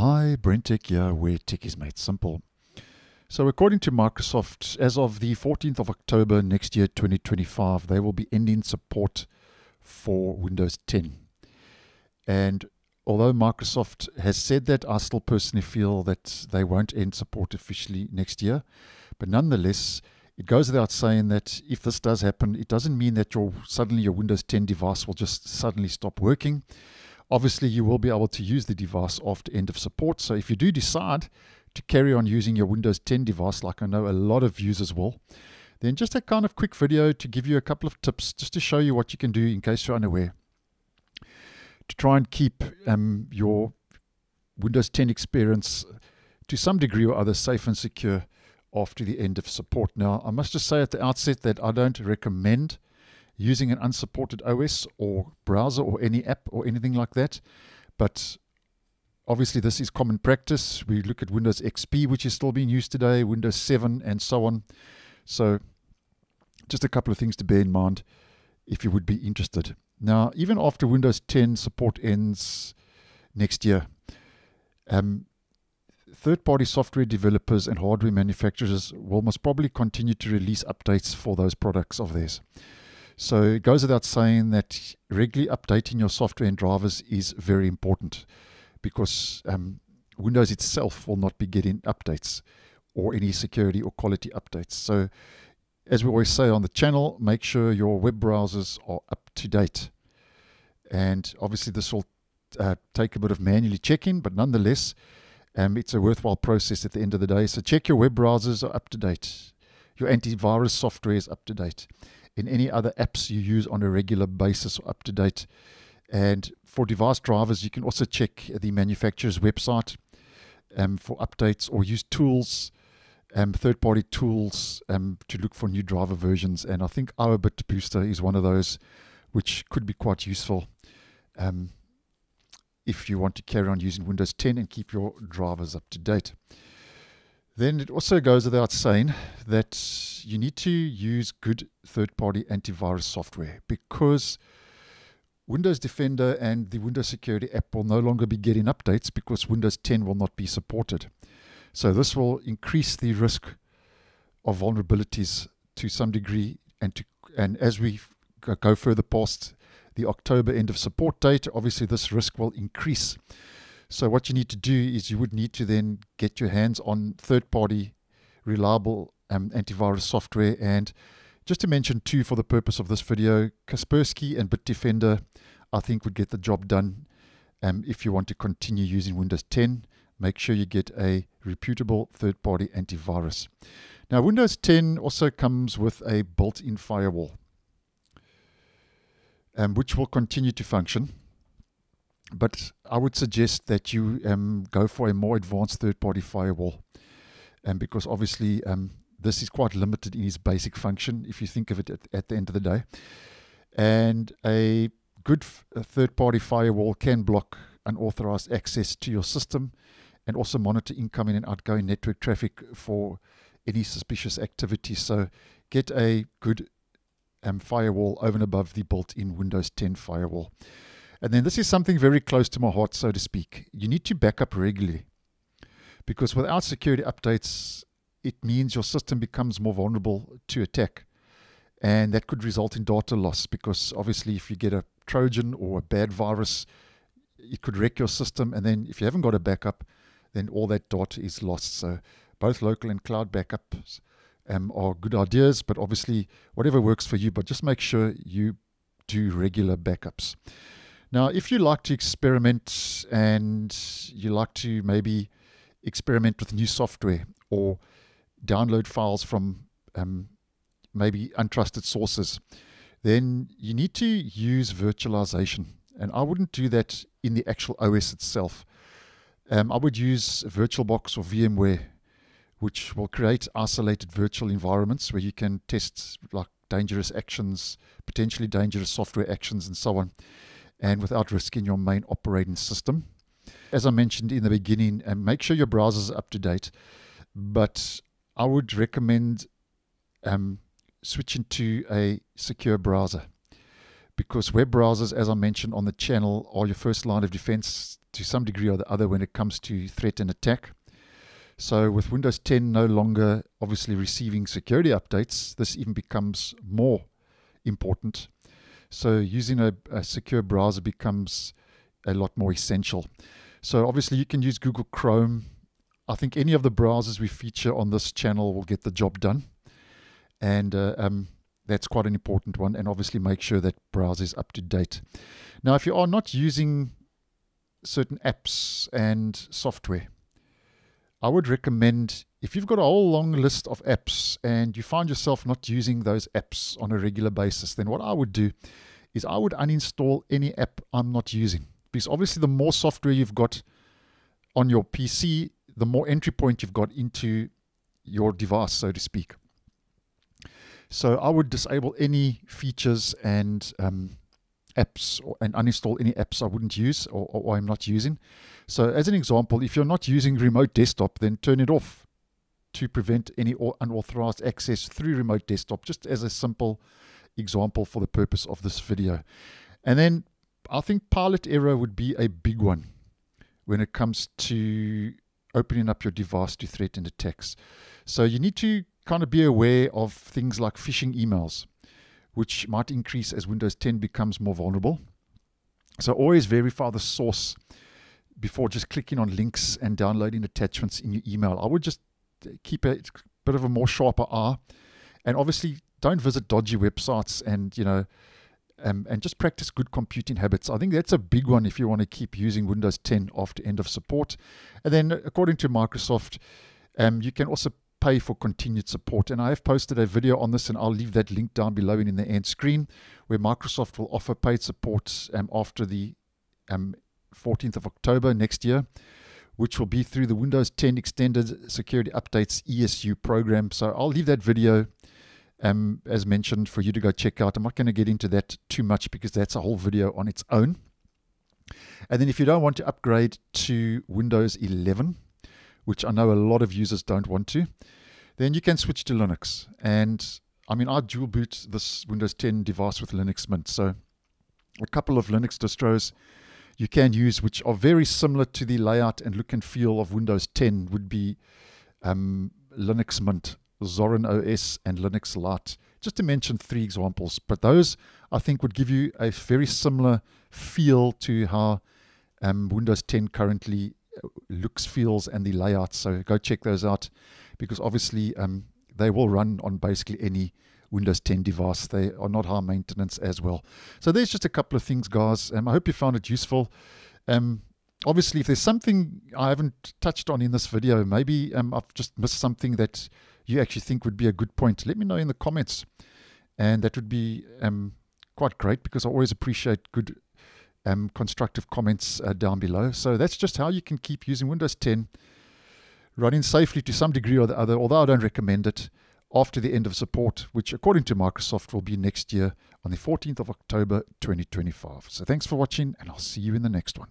Hi, BrenTech here, where tech is made simple. So, according to Microsoft, as of the 14th of October next year, 2025, they will be ending support for Windows 10. And although Microsoft has said that, I still personally feel that they won't end support officially next year. But nonetheless, it goes without saying that if this does happen, it doesn't mean that your suddenly your Windows 10 device will just suddenly stop working. Obviously, you will be able to use the device after end of support. So if you do decide to carry on using your Windows 10 device, like I know a lot of users will, then just a kind of quick video to give you a couple of tips just to show you what you can do in case you're unaware to try and keep um, your Windows 10 experience to some degree or other safe and secure after the end of support. Now, I must just say at the outset that I don't recommend using an unsupported OS or browser or any app or anything like that. But obviously, this is common practice. We look at Windows XP, which is still being used today, Windows 7, and so on. So, just a couple of things to bear in mind if you would be interested. Now, even after Windows 10 support ends next year, um, third party software developers and hardware manufacturers will most probably continue to release updates for those products of theirs. So it goes without saying that regularly updating your software and drivers is very important because um, Windows itself will not be getting updates or any security or quality updates. So, as we always say on the channel, make sure your web browsers are up to date. And obviously, this will uh, take a bit of manually checking, but nonetheless, um, it's a worthwhile process at the end of the day. So, check your web browsers are up to date, your antivirus software is up to date in any other apps you use on a regular basis or up to date. And for device drivers, you can also check the manufacturer's website um, for updates or use tools, um, third party tools um, to look for new driver versions. And I think IObit Booster is one of those which could be quite useful um, if you want to carry on using Windows 10 and keep your drivers up to date. Then it also goes without saying that you need to use good third party antivirus software because Windows Defender and the Windows Security app will no longer be getting updates because Windows 10 will not be supported. So this will increase the risk of vulnerabilities to some degree and to and as we go further past the October end of support date, obviously this risk will increase. So what you need to do is you would need to then get your hands on third-party reliable um, antivirus software. And just to mention two for the purpose of this video, Kaspersky and Bitdefender, I think would get the job done. Um, if you want to continue using Windows 10, make sure you get a reputable third-party antivirus. Now, Windows 10 also comes with a built-in firewall, um, which will continue to function but I would suggest that you um, go for a more advanced third-party firewall, um, because obviously um, this is quite limited in its basic function if you think of it at, at the end of the day. And a good third-party firewall can block unauthorized access to your system and also monitor incoming and outgoing network traffic for any suspicious activity. So get a good um, firewall over and above the built-in Windows 10 firewall. And then this is something very close to my heart, so to speak. You need to back up regularly because without security updates, it means your system becomes more vulnerable to attack. And that could result in data loss because obviously, if you get a Trojan or a bad virus, it could wreck your system. And then, if you haven't got a backup, then all that data is lost. So, both local and cloud backups um, are good ideas, but obviously, whatever works for you, but just make sure you do regular backups. Now, if you like to experiment and you like to maybe experiment with new software or download files from um, maybe untrusted sources, then you need to use virtualization. And I wouldn't do that in the actual OS itself. Um, I would use VirtualBox or VMware, which will create isolated virtual environments where you can test like dangerous actions, potentially dangerous software actions, and so on and without risking your main operating system. As I mentioned in the beginning, and make sure your browsers are up to date. But I would recommend um, switching to a secure browser because web browsers, as I mentioned on the channel, are your first line of defense to some degree or the other when it comes to threat and attack. So, with Windows 10 no longer obviously receiving security updates, this even becomes more important. So, using a, a secure browser becomes a lot more essential. So, obviously, you can use Google Chrome. I think any of the browsers we feature on this channel will get the job done. And uh, um, that's quite an important one. And obviously, make sure that browser is up to date. Now, if you are not using certain apps and software, I would recommend if you've got a whole long list of apps and you find yourself not using those apps on a regular basis, then what I would do is I would uninstall any app I'm not using. Because obviously, the more software you've got on your PC, the more entry point you've got into your device, so to speak. So I would disable any features and um, apps or, and uninstall any apps I wouldn't use or, or, I'm not using. So, as an example, if you're not using remote desktop, then turn it off to prevent any unauthorized access through remote desktop, just as a simple example for the purpose of this video. And then I think pilot error would be a big one when it comes to opening up your device to threat and attacks. So, you need to kind of be aware of things like phishing emails which might increase as Windows 10 becomes more vulnerable. So always verify the source before just clicking on links and downloading attachments in your email. I would just keep a bit of a more sharper eye, and obviously don't visit dodgy websites and you know. Um, and just practice good computing habits. I think that's a big one if you want to keep using Windows 10 after end of support. And then, according to Microsoft, um, you can also pay for continued support. And I have posted a video on this, and I'll leave that link down below and in the end screen, where Microsoft will offer paid support um, after the um, 14th of October next year, which will be through the Windows 10 Extended Security Updates ESU program. So I'll leave that video. Um, as mentioned, for you to go check out. I'm not going to get into that too much because that's a whole video on its own. And then if you don't want to upgrade to Windows 11, which I know a lot of users don't want to, then you can switch to Linux. And I mean, I dual boot this Windows 10 device with Linux Mint. So a couple of Linux distros you can use, which are very similar to the layout and look and feel of Windows 10, would be um, Linux Mint, Zorin OS, and Linux Lite. Just to mention three examples, but those I think would give you a very similar feel to how um, Windows 10 currently looks, feels, and the layouts. So go check those out because obviously um, they will run on basically any Windows 10 device. They are not high maintenance as well. So there's just a couple of things, guys. Um, I hope you found it useful. Um, obviously, if there's something I haven't touched on in this video, maybe um, I've just missed something that you actually think would be a good point, let me know in the comments. And that would be um, quite great because I always appreciate good um, constructive comments uh, down below. So that's just how you can keep using Windows 10 running safely to some degree or the other, although I don't recommend it after the end of support, which according to Microsoft will be next year on the 14th of October 2025. So thanks for watching, and I'll see you in the next one.